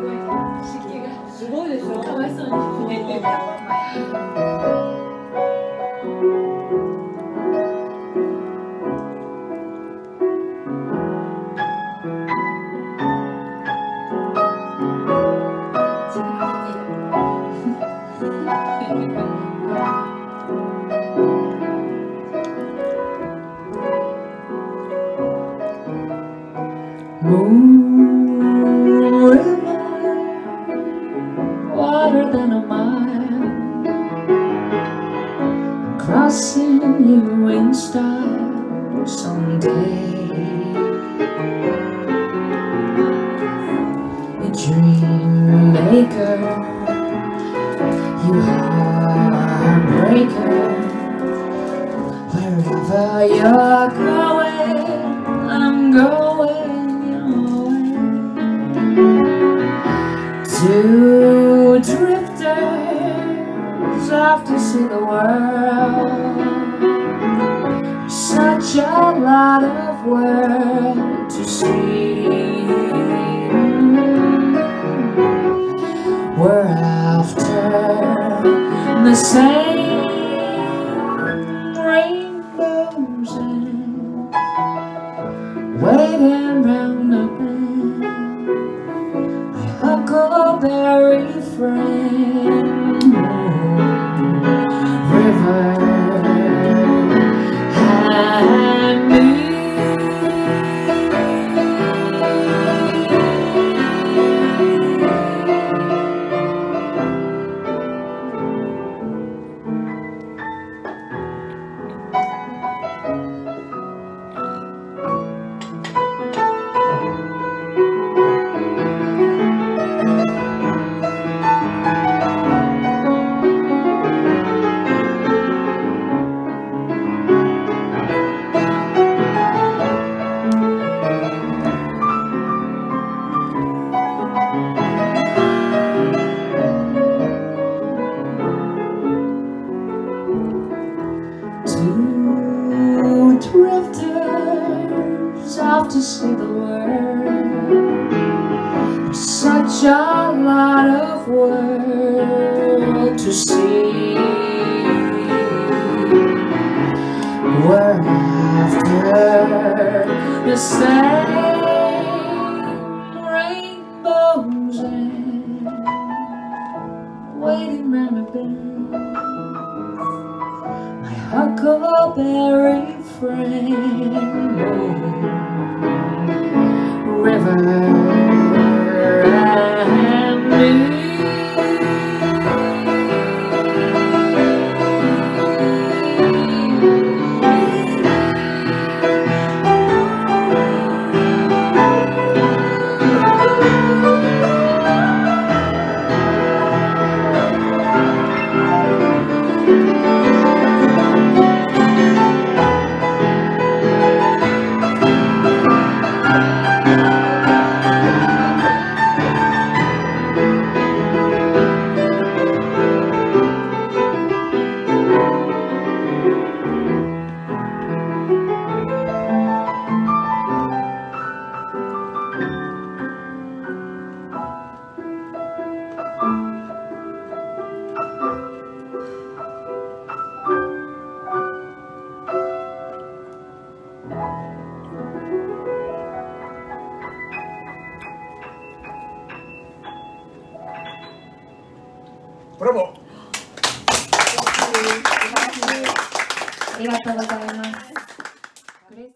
すごいでしょかわいそうに寝てる。Oh. Water than a mile, crossing you in style someday. A dream maker, you heartbreaker, wherever you're to see the world. Such a lot of world to see. We're after the same rainbows and waiting round the bend. My huckleberry friend to see the world Such a lot of world to see. We're after the same rainbows and waiting round a bend my huckleberry friend river ブラボー。ありがとうございます。